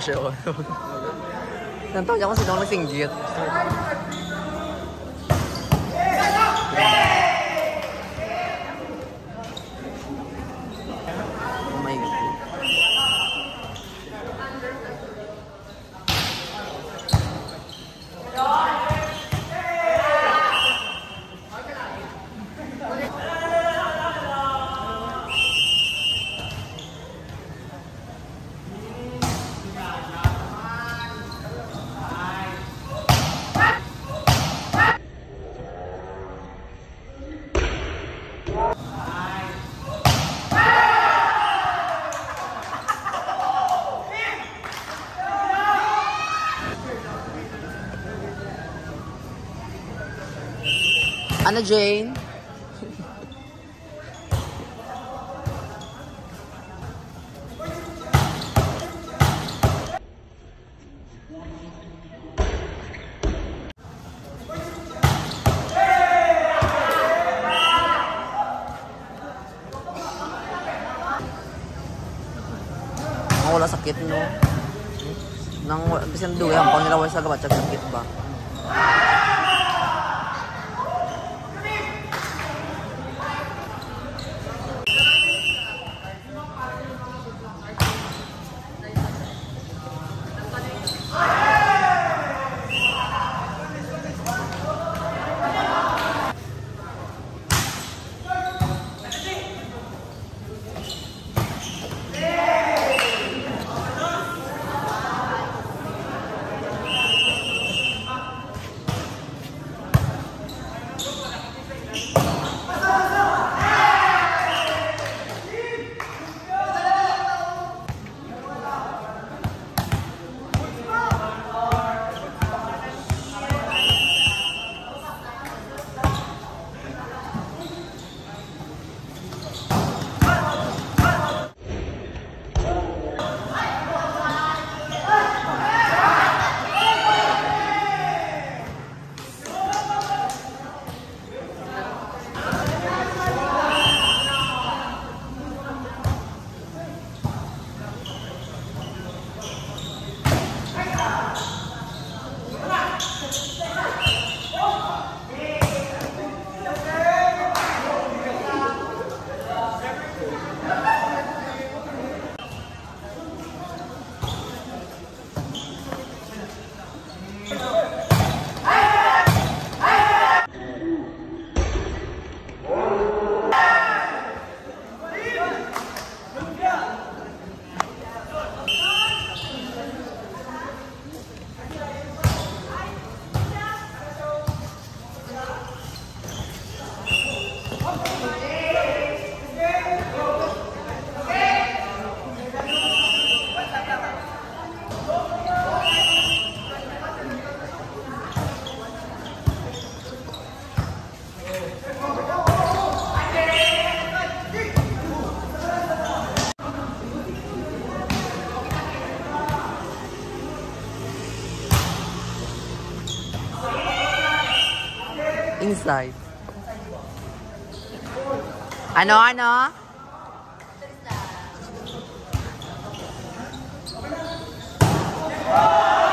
是我。但大家我是讲了星期，Ano, Jane? Wala sakit, no? Nang bisan duwe, ang pangilaway sa gabat, sakit ba? Inside. Ano, ano? Wow!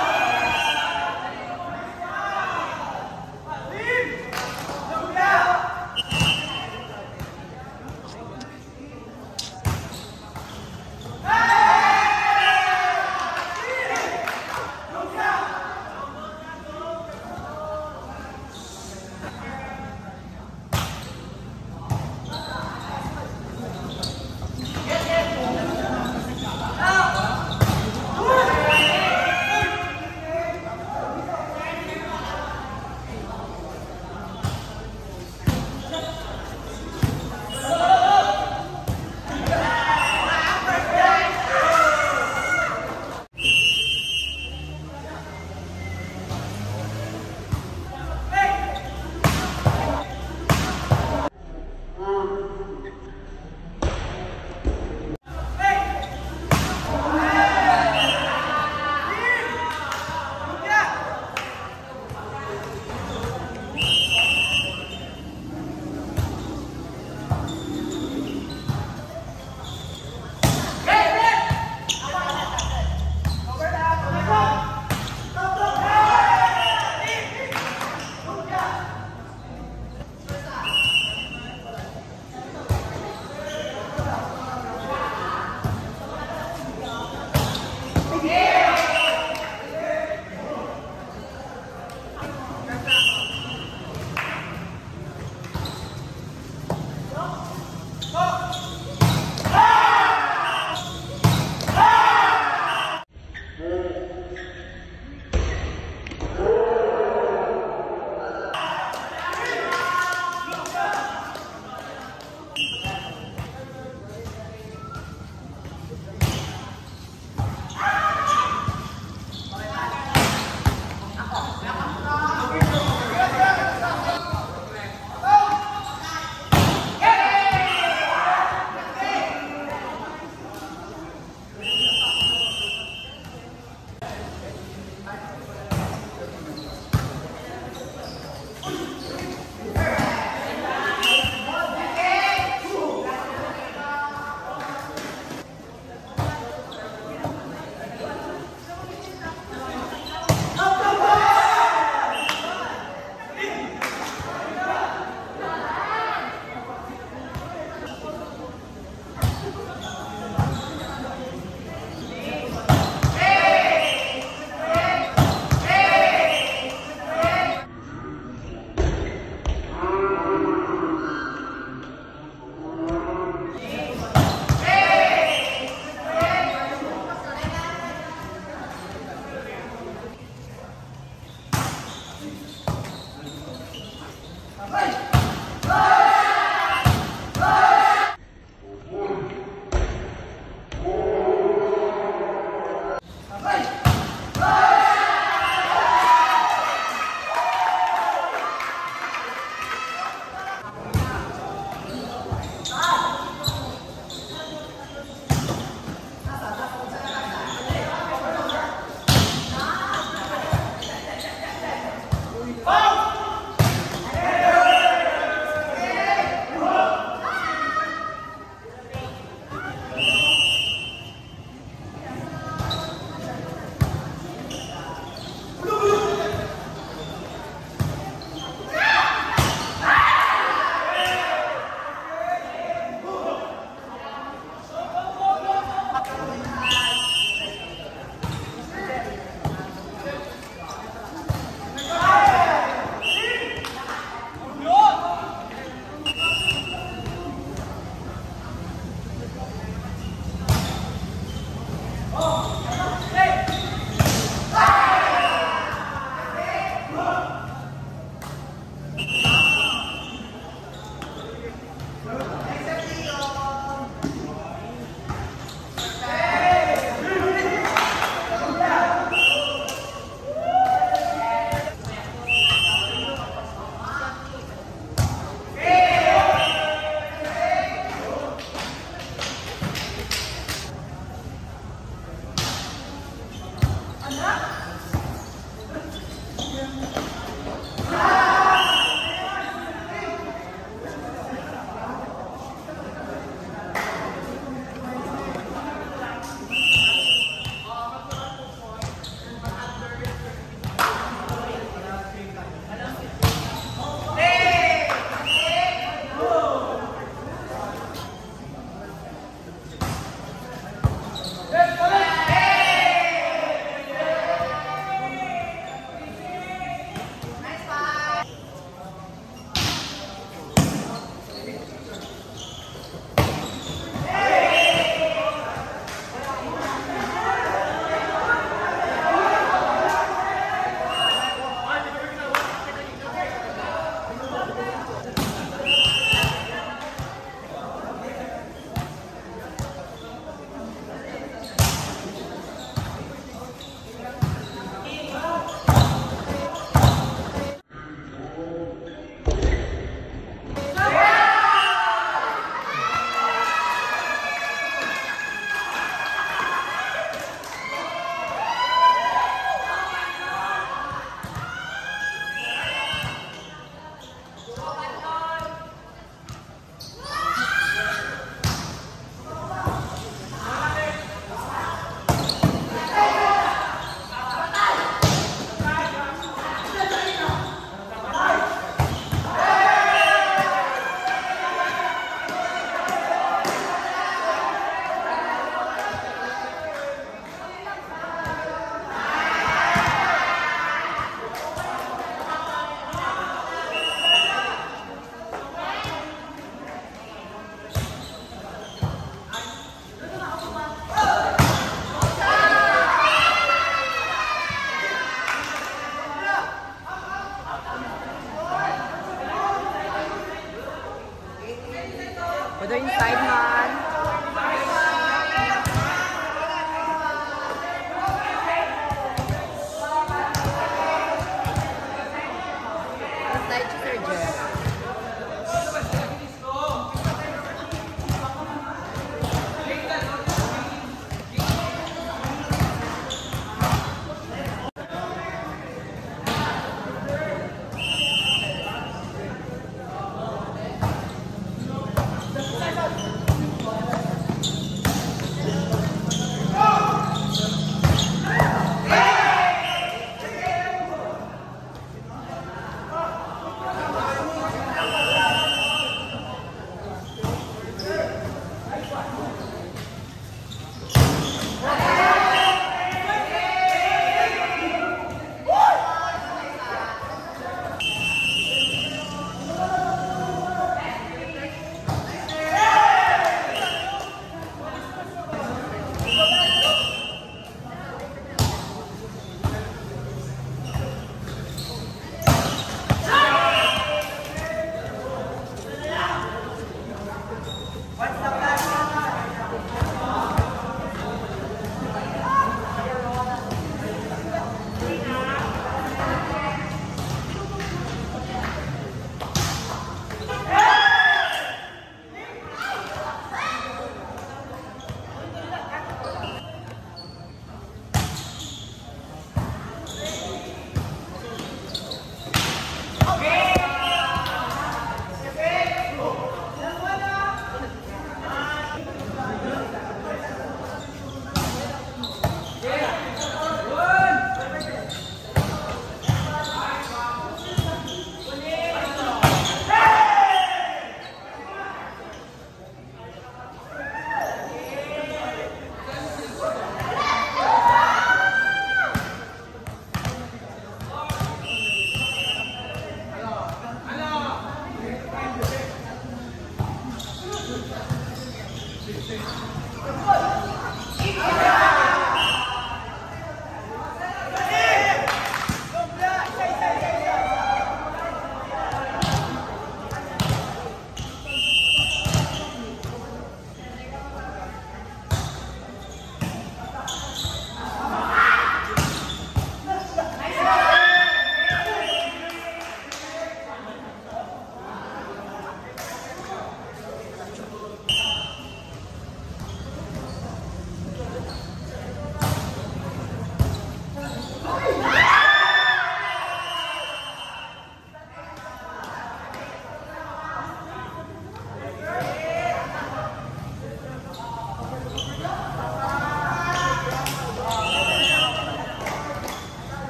Pwede inside man.